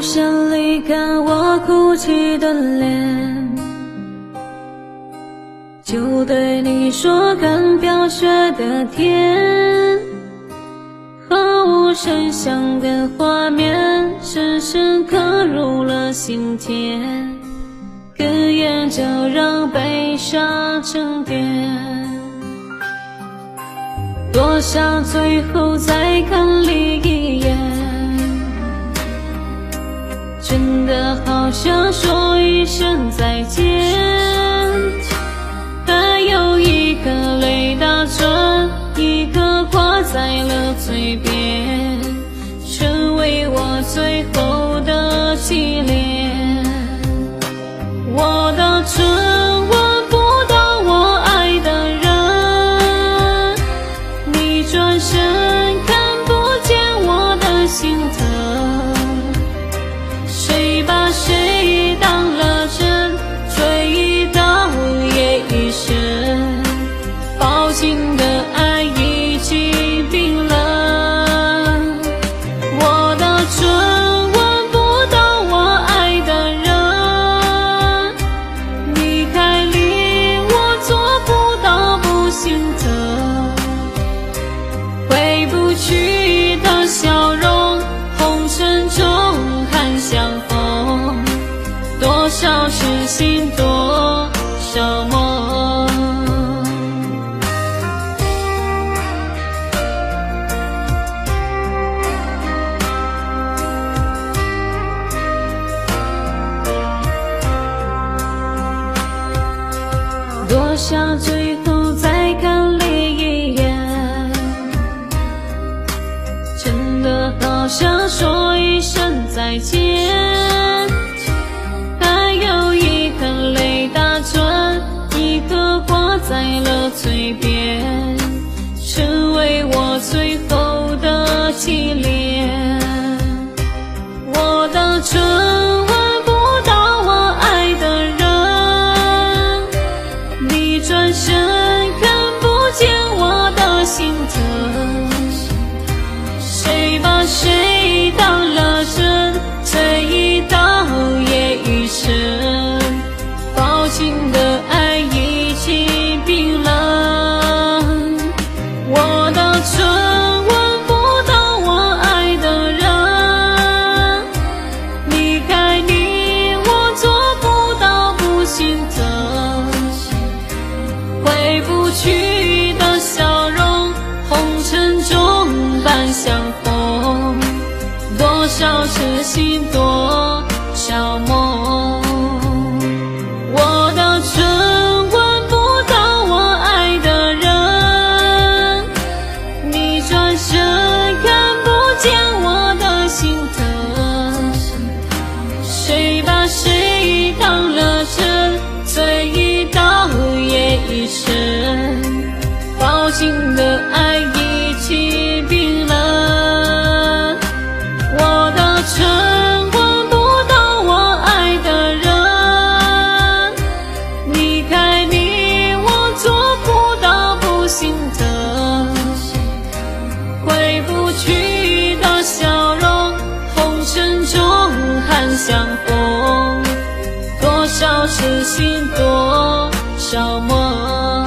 里看我哭泣的脸，就对你说看飘雪的天，毫无声响的画面，深深刻入了心田，哽咽就让悲伤沉淀。多想最后再看你一眼，真的好想说一声再见。还有一个泪打转，一个挂在了嘴边，成为我最后的纪念。我的唇。心多少梦？多想最随便痴心多少梦，我的唇吻不到我爱的人，你转身相逢多少痴心多少梦。